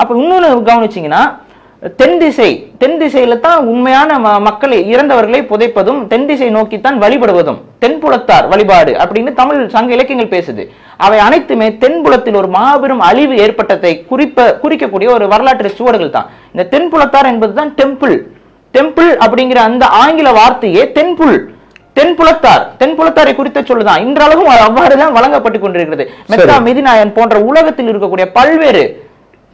அப்ப இன்னொன்னு கவனிச்சீங்கன்னா தென் திசை தென் திசையில தான் உண்மையான மக்களை இறந்தவர்களை புதைப்பதும் தென் திசை நோக்கித்தான் வழிபடுவதும் தென்புலத்தார் வழிபாடு அப்படின்னு தமிழ் சங்க இலக்கியங்கள் பேசுது. அவை அனைத்துமே தென்புலத்தில் ஒரு மாபெரும் அழிவு ஏற்பட்டதை குறிப்ப குறிக்கக்கூடிய ஒரு வரலாற்று சுவடுகள் தான். இந்த தென்புலத்தார் என்பதுதான் டெம்பிள் டெம்பிள் அப்படிங்கிற அந்த ஆங்கில வார்த்தையே தென்புல். தென்புலத்தார் தென்புலத்தாரை குறித்த சொல்லுதான். இன்றளவும் அவ்வாறுதான் வழங்கப்பட்டு கொண்டிருக்கிறது. மெக்கா மெதினாயன் போன்ற உலகத்தில் இருக்கக்கூடிய பல்வேறு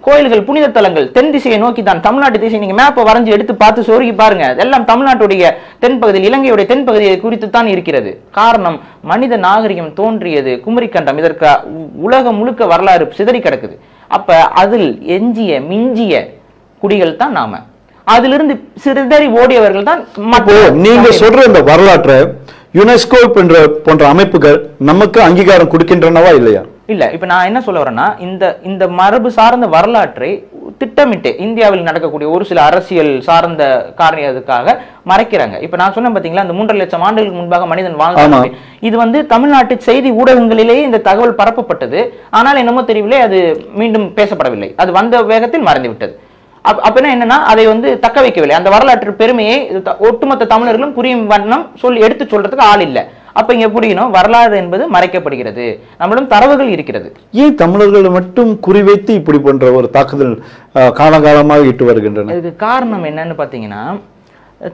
கோயில்கள் புனித தலங்கள் தென் திசையை நோக்கி தான் தமிழ்நாட்டு திசை. நீங்க மேப்பை வரைஞ்சு எடுத்து பார்த்து சொருகி பாருங்க. அதெல்லாம் தமிழ்நாட்டுடைய தென்பகுதியில் இலங்கையுடைய தென்பகுதியை குறித்து தான் இருக்கிறது. காரணம் மனித நாகரிகம் தோன்றியது குமரிக்கண்டம். இதற்கு உலகம் முழுக்க வரலாறு சிதறி கிடக்குது. அப்ப அதில் எஞ்சிய மிஞ்சிய குடிகள் தான் நாம. அதிலிருந்து சிறிதறி ஓடியவர்கள் தான் நீங்க சொல்ற இந்த வரலாற்றை யுனெஸ்கோ போன்ற அமைப்புகள் நமக்கு அங்கீகாரம் கொடுக்கின்றனவா இல்லையா? இல்ல இப்ப நான் என்ன சொல்ல வரேன்னா இந்த இந்த மரபு சார்ந்த வரலாற்றை திட்டமிட்டு இந்தியாவில் நடக்கக்கூடிய ஒரு சில அரசியல் சார்ந்த காரணத்துக்காக மறைக்கிறாங்க. இப்ப நான் சொன்னேன் பாத்தீங்களா இந்த மூன்றரை லட்சம் ஆண்டுகளுக்கு முன்பாக மனிதன். வாழ்ந்தான் இது வந்து தமிழ்நாட்டு செய்தி ஊடகங்களிலேயே இந்த தகவல் பரப்பப்பட்டது. ஆனால் என்னமோ தெரியவில்லை அது மீண்டும் பேசப்படவில்லை. அது வந்த வேகத்தில் மறைந்து விட்டது அப்- அப்படின்னா என்னன்னா அதை வந்து தக்க வைக்கவில்லை. அந்த வரலாற்று பெருமையை ஒட்டுமொத்த தமிழர்களும் புரியும் வண்ணம் சொல்லி எடுத்து சொல்றதுக்கு ஆள் இல்லை. அப்ப இங்க புரியணும் வரலாறு என்பது மறைக்கப்படுகிறது. நம்மளும் தரவுகள் இருக்கிறது. ஏன் தமிழர்களை மட்டும் குறிவைத்து இப்படி போன்ற ஒரு தாக்குதல் காலகாலமாக இட்டு வருகின்றன? இதுக்கு காரணம் என்னன்னு பார்த்தீங்கன்னா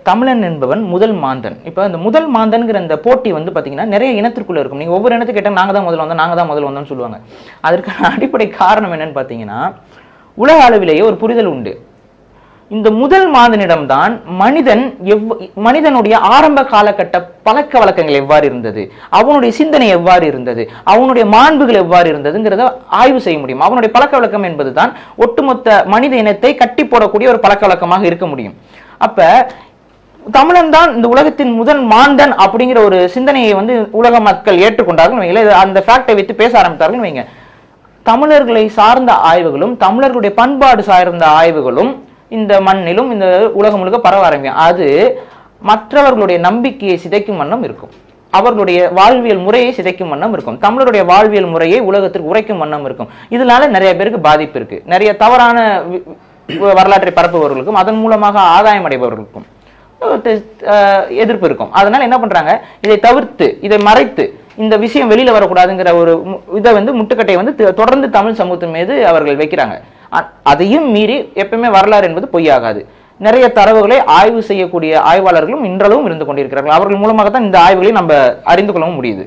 தமிழன் என்பவன் முதல் மாந்தன். இப்போ இந்த முதல் மாந்தன்கிற இந்த போட்டி வந்து பார்த்தீங்கன்னா நிறைய இனத்திற்குள்ள இருக்கும். நீங்க ஒவ்வொரு இனத்துக்கு கேட்டால் நாங்க தான் முதல்ல வந்தோம் நாங்க தான் முதல்ல வந்தோம்னு சொல்லுவாங்க. அதற்கான அடிப்படை காரணம் என்னன்னு பார்த்தீங்கன்னா உலக அளவிலேயே ஒரு புரிதல் உண்டு. இந்த முதல் மாதனிடம்தான் மனிதன் எவ் மனிதனுடைய ஆரம்ப காலகட்ட பழக்க வழக்கங்கள் எவ்வாறு இருந்தது? அவனுடைய சிந்தனை எவ்வாறு இருந்தது? அவனுடைய மாண்புகள் எவ்வாறு இருந்ததுங்கிறத ஆய்வு செய்ய முடியும். அவனுடைய பழக்க வழக்கம் என்பதுதான் ஒட்டுமொத்த மனித இனத்தை கட்டி போடக்கூடிய ஒரு பழக்க வழக்கமாக இருக்க முடியும். அப்ப தமிழன் தான் இந்த உலகத்தின் முதல் மாந்தன் அப்படிங்கிற ஒரு சிந்தனையை வந்து உலக மக்கள் ஏற்றுக்கொண்டார்கள். வைங்களேன். அந்த ஃபேக்டை வைத்து பேச ஆரம்பித்தார்கள். வைங்க தமிழர்களை சார்ந்த ஆய்வுகளும் தமிழர்களுடைய பண்பாடு சார்ந்த ஆய்வுகளும் இந்த மண்ணிலும் இந்த உலகம் முழுக்க பரவ ஆரம்பிக்கும். அது மற்றவர்களுடைய நம்பிக்கையை சிதைக்கும் வண்ணம் இருக்கும். அவர்களுடைய வாழ்வியல் முறையை சிதைக்கும் வண்ணம் இருக்கும். தமிழருடைய வாழ்வியல் முறையை உலகத்திற்கு உரைக்கும் வண்ணம் இருக்கும். இதனால நிறைய பேருக்கு பாதிப்பு இருக்கு. நிறைய தவறான வி- வரலாற்றை பரப்புபவர்களுக்கும் அதன் மூலமாக ஆதாயம் அடைபவர்களுக்கும் எதிர்ப்பு இருக்கும். அதனால என்ன பண்றாங்க? இதை தவிர்த்து இதை மறைத்து இந்த விஷயம் வெளியில வரக்கூடாதுங்கிற ஒரு இதை வந்து முட்டுக்கட்டையை வந்து தொடர்ந்து தமிழ் சமூகத்தின் மீது அவர்கள் வைக்கிறாங்க. அதையும் மீறி எப்பவுமே வரலாறு என்பது பொய்யாகாது. நிறைய தரவுகளை ஆய்வு செய்யக்கூடிய ஆய்வாளர்களும் இன்றளவும் இருந்து கொண்டிருக்கிறார்கள். அவர்கள் மூலமாக தான் இந்த ஆய்வுகளை நம்ம அறிந்து கொள்ளவும் முடியுது.